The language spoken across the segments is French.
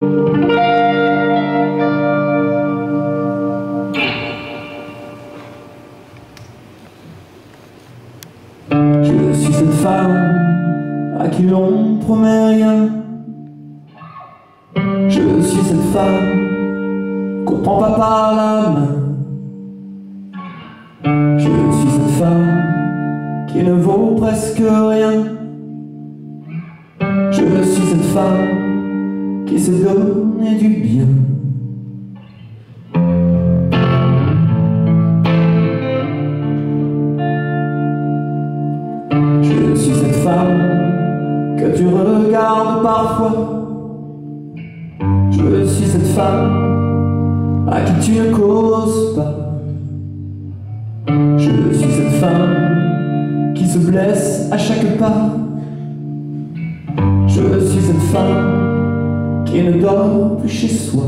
Je suis cette femme à qui l'on promet rien. Je suis cette femme qu'on prend pas par la main. Je suis cette femme qui ne vaut presque rien. Je suis cette femme qui s'est donné du bien. Je suis cette femme que tu regardes parfois. Je suis cette femme à qui tu ne causes pas. Je suis cette femme qui se blesse à chaque pas. Je suis cette femme qui ne dort plus chez soi.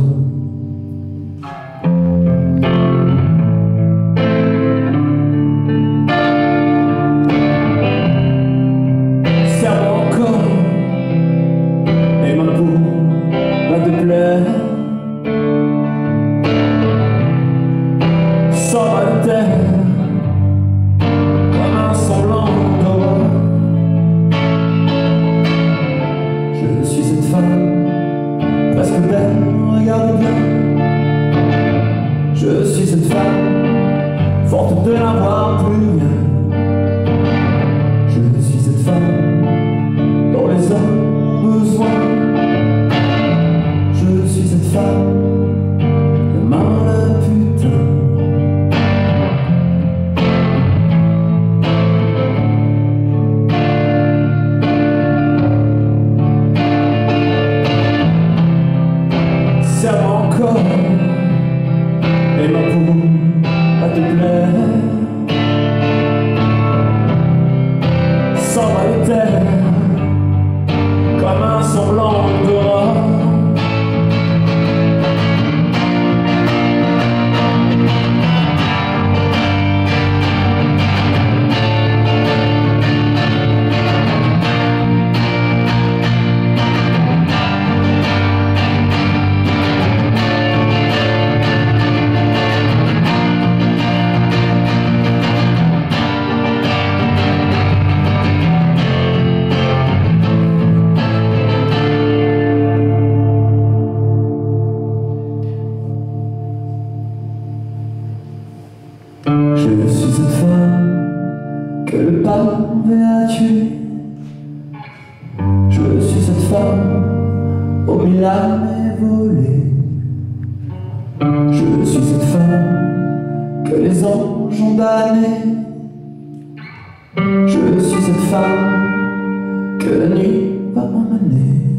Je suis cette femme forte de n'avoir plus suis cette femme que le pavé a tuée. Je suis cette femme au mille âmes volées. Je suis cette femme que les anges ont damnée. Je suis cette femme que la nuit va m'emmener.